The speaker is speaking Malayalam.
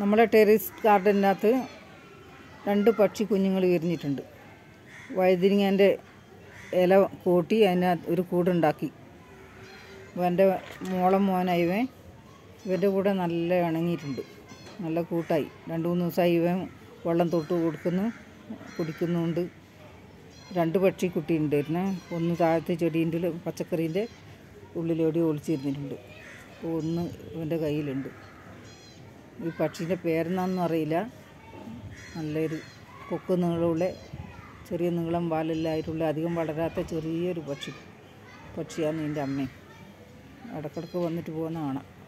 നമ്മളെ ടെറസ് ഗാർഡനകത്ത് രണ്ട് പക്ഷി കുഞ്ഞുങ്ങൾ വിരിഞ്ഞിട്ടുണ്ട്. വഴുതിരിങ്ങേന്റെ ഇല കൂട്ടി അതിനകത്ത് ഒരു കൂടുണ്ടാക്കി. എന്റെ മോളം മോനായി ഇവൻ ഇവന്റെ കൂടെ നല്ല ഇണങ്ങിയിട്ടുണ്ട്. നല്ല കൂട്ടായി. രണ്ട് മൂന്ന് ദിവസമായി ഇവൻ വെള്ളം തൊട്ട് കൊടുക്കുന്നു കുടിക്കുന്നുണ്ട്. രണ്ട് പക്ഷി കുട്ടി ഉണ്ടായിരുന്നു. ഒന്ന് താഴത്തെ ചെടീന്റെ പച്ചക്കറീന്റെ ഉള്ളിലോടി ഒളിച്ചിരുന്നിട്ടുണ്ട്. ഒന്ന് ഇവന്റെ കയ്യിലുണ്ട്. ഈ പക്ഷീന്റെ പേരെന്നാന്നും അറിയില്ല. നല്ലൊരു കൊക്ക് നീളമുള്ള ചെറിയ നീളം വാലെല്ലായിട്ടുള്ള അധികം വളരാത്ത ചെറിയൊരു പക്ഷി പക്ഷിയാണ് എന്റെ അമ്മയും ഇടക്കിടക്ക് വന്നിട്ട് പോകുന്ന കാണാം.